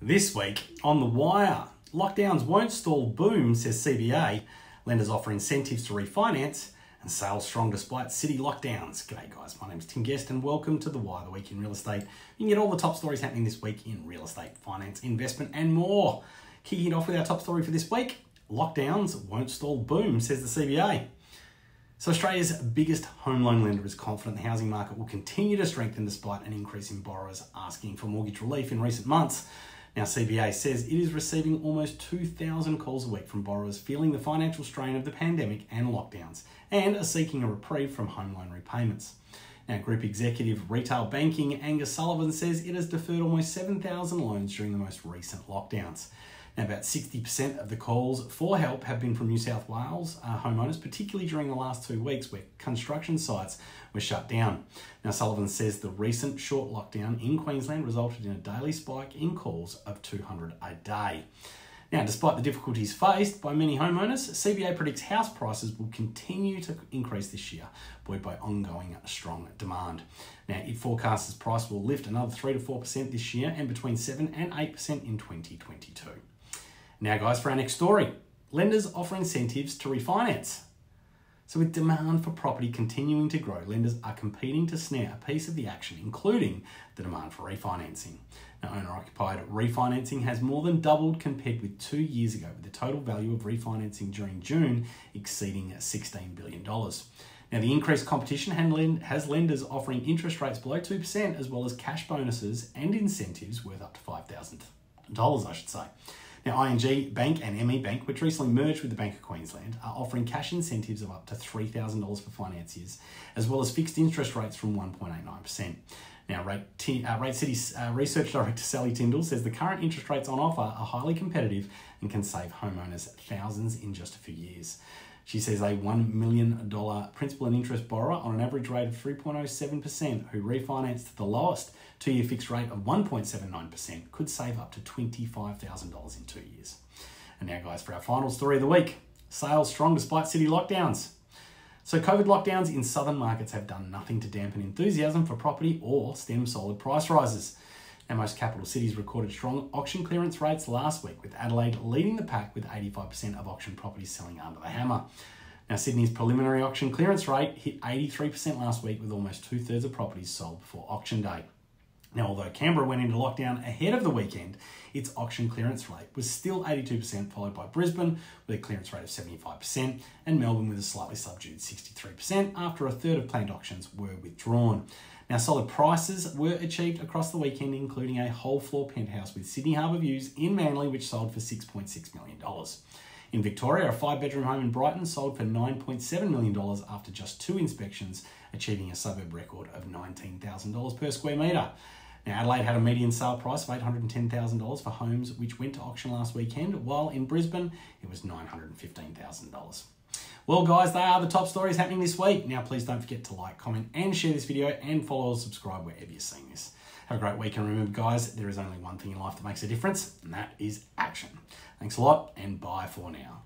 This week on The Wire, lockdowns won't stall boom, says CBA. Lenders offer incentives to refinance and sales strong despite city lockdowns. G'day guys, my name is Tim Guest and welcome to The Wire, the week in real estate. You can get all the top stories happening this week in real estate, finance, investment and more. Kicking it off with our top story for this week, lockdowns won't stall boom, says the CBA. So Australia's biggest home loan lender is confident the housing market will continue to strengthen despite an increase in borrowers asking for mortgage relief in recent months. Now, CBA says it is receiving almost 2,000 calls a week from borrowers feeling the financial strain of the pandemic and lockdowns and are seeking a reprieve from home loan repayments. Now, Group Executive Retail Banking Angus Sullivan says it has deferred almost 7,000 loans during the most recent lockdowns. Now, about 60% of the calls for help have been from New South Wales uh, homeowners, particularly during the last two weeks where construction sites were shut down. Now, Sullivan says the recent short lockdown in Queensland resulted in a daily spike in calls of 200 a day. Now, despite the difficulties faced by many homeowners, CBA predicts house prices will continue to increase this year, buoyed by ongoing strong demand. Now, it forecasts price will lift another 3 to 4% this year and between 7 and 8% in 2022. Now, guys, for our next story lenders offer incentives to refinance. So, with demand for property continuing to grow, lenders are competing to snare a piece of the action, including the demand for refinancing. Now, owner occupied refinancing has more than doubled compared with two years ago, with the total value of refinancing during June exceeding $16 billion. Now, the increased competition has lenders offering interest rates below 2%, as well as cash bonuses and incentives worth up to $5,000, I should say. Now, ING Bank and ME Bank, which recently merged with the Bank of Queensland, are offering cash incentives of up to $3,000 for financiers, as well as fixed interest rates from 1.89%. Now, Rate, T, uh, City's uh, research director Sally Tindall says the current interest rates on offer are highly competitive and can save homeowners thousands in just a few years. She says a $1 million principal and interest borrower on an average rate of 3.07% who refinanced to the lowest two year fixed rate of 1.79% could save up to $25,000 in two years. And now, guys, for our final story of the week sales strong despite city lockdowns. So, COVID lockdowns in southern markets have done nothing to dampen enthusiasm for property or stem solid price rises. Now, most capital cities recorded strong auction clearance rates last week, with Adelaide leading the pack with 85% of auction properties selling under the hammer. Now, Sydney's preliminary auction clearance rate hit 83% last week, with almost two thirds of properties sold before auction day. Now, although Canberra went into lockdown ahead of the weekend, its auction clearance rate was still 82%, followed by Brisbane with a clearance rate of 75%, and Melbourne with a slightly subdued 63% after a third of planned auctions were withdrawn. Now, solid prices were achieved across the weekend, including a whole floor penthouse with Sydney Harbour Views in Manly, which sold for $6.6 million. In Victoria, a five bedroom home in Brighton sold for $9.7 million after just two inspections, achieving a suburb record of $19,000 per square metre. Now, Adelaide had a median sale price of $810,000 for homes which went to auction last weekend, while in Brisbane it was $915,000. Well, guys, they are the top stories happening this week. Now, please don't forget to like, comment, and share this video, and follow or subscribe wherever you're seeing this. Have a great week, and remember, guys, there is only one thing in life that makes a difference, and that is action. Thanks a lot, and bye for now.